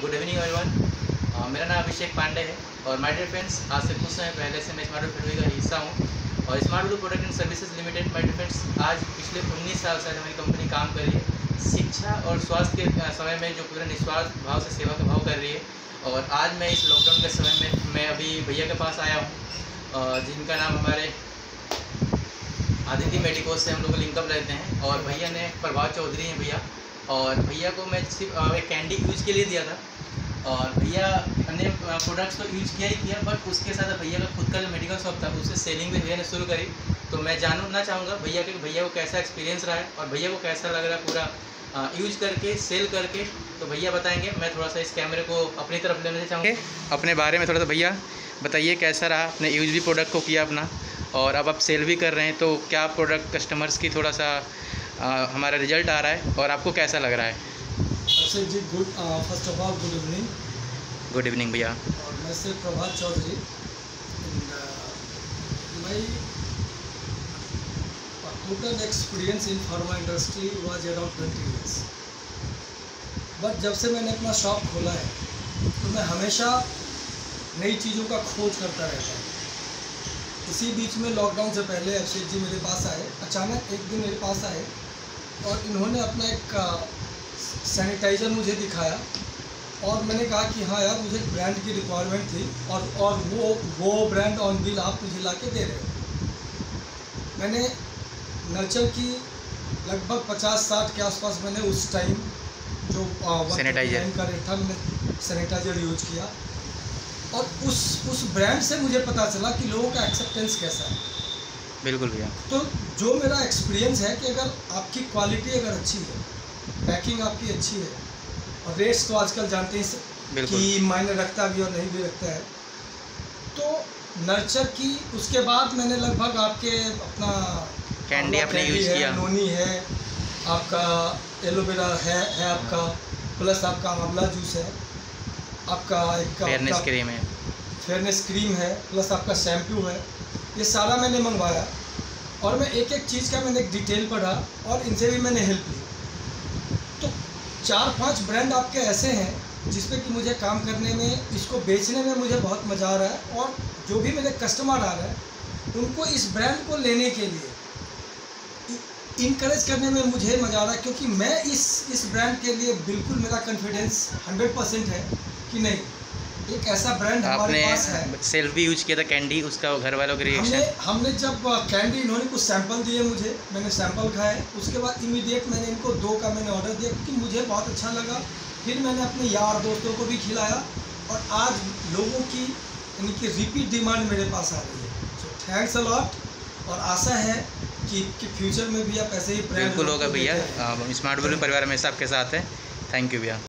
Good evening everyone मेरा नाम अभिषेक पांडे है और माय डियर फ्रेंड्स आज से कुछ समय पहले से मैं स्मार्ट फैक्ट्री का हिस्सा हूँ और smart group product and services limited my dear friends आज पिछले 19 साल से हमारी कंपनी काम कर रही है। शिक्षा और स्वास्थ्य के समय में जो पूरा निस्वार्थ भाव से सेवा का भाव कर रही है और आज मैं इस लॉकडाउन के समय में, मैं अभी भैया के पास आया हूँ। जिनका नाम हमारे आदित्य मेडिकोज से हम लोग लिंकअप रहते हैं और भैया ने प्रभात चौधरी हैं भैया। और भैया को मैं सिर्फ़ एक कैंडी यूज़ के लिए दिया था। और भैया अन्य प्रोडक्ट्स तो यूज़ किया ही किया बट उसके साथ भैया का खुद का जो मेडिकल शॉप था उससे सेलिंग भी भैया ने शुरू करी। तो मैं जानना चाहूँगा भैया के, भैया को कैसा एक्सपीरियंस रहा है और भैया को कैसा लग रहा है पूरा यूज़ करके सेल करके तो भैया बताएँगे। मैं थोड़ा सा इस कैमरे को अपनी तरफ़ लेना चाहूँगा। अपने बारे में थोड़ा सा भैया बताइए कैसा रहा आपने यूज़ भी प्रोडक्ट को किया अपना, और अब आप सेल भी कर रहे हैं तो क्या प्रोडक्ट कस्टमर्स की थोड़ा सा आ, हमारा रिज़ल्ट आ रहा है और आपको कैसा लग रहा है? Akshay ji good first of all good evening good evening भैया। और मैं से Prabhat Chaudhary. My total experience in pharma industry was around twenty years but जब से मैंने अपना शॉप खोला है तो मैं हमेशा नई चीज़ों का खोज करता रहता हूँ। इसी बीच में लॉकडाउन से पहले अभिषेक जी मेरे पास आए। अचानक एक दिन मेरे पास आए और इन्होंने अपना एक सैनिटाइज़र मुझे दिखाया और मैंने कहा कि हाँ यार मुझे ब्रांड की रिक्वायरमेंट थी और और वो वो ब्रांड ऑन बिल आप मुझे ला के दे रहे हो। मैंने नर्चर की लगभग पचास साठ के आसपास मैंने उस टाइम जो सैनिटाइजर का रेट था मैंने सैनिटाइजर यूज़ किया। और उस उस ब्रांड से मुझे पता चला कि लोगों का एक्सेप्टेंस कैसा है। बिल्कुल भैया। तो जो मेरा एक्सपीरियंस है कि अगर आपकी क्वालिटी अगर अच्छी है पैकिंग आपकी अच्छी है और रेट्स तो आजकल जानते हैं कि मायने रखता भी और नहीं भी रखता है तो नर्चर की उसके बाद मैंने लगभग आपके अपना कैंडी आपने यूज़ किया। नोनी है आपका एलोवेरा है है आपका प्लस आपका आंवला जूस है आपका एक फेयरनेस क्रीम है फेयरनेस क्रीम है प्लस आपका शैम्पू है, ये सारा मैंने मंगवाया। और मैं एक एक चीज़ का मैंने डिटेल पढ़ा और इनसे भी मैंने हेल्प ली। तो चार पाँच ब्रांड आपके ऐसे हैं जिस कि मुझे काम करने में, इसको बेचने में मुझे बहुत मज़ा आ रहा है और जो भी मेरे कस्टमर आ रहे हैं, उनको इस ब्रांड को लेने के लिए इनक्रेज करने में मुझे मज़ा आ रहा है क्योंकि मैं इस इस ब्रांड के लिए बिल्कुल मेरा कॉन्फिडेंस हंड्रेड परसेंट है कि नहीं। एक ऐसा ब्रांड हमारे पास है। सेल्फ भी यूज़ किया था कैंडी उसका घर वालों के रिएक्शन हमने हमने जब कैंडी इन्होंने कुछ सैंपल दिए मुझे मैंने सैंपल खाए उसके बाद इमीडिएट मैंने इनको दो का मैंने ऑर्डर दिया क्योंकि मुझे बहुत अच्छा लगा। फिर मैंने अपने यार दोस्तों को भी खिलाया और आज लोगों की यानी कि रिपीट डिमांड मेरे पास आ रही है। सो थैंक्स अलॉट और आशा है कि, कि फ्यूचर में भी आप ऐसे ही बिल्कुल होगा भैया। स्मार्ट बोलिंग परिवार हमेशा आपके साथ है। थैंक यू भैया।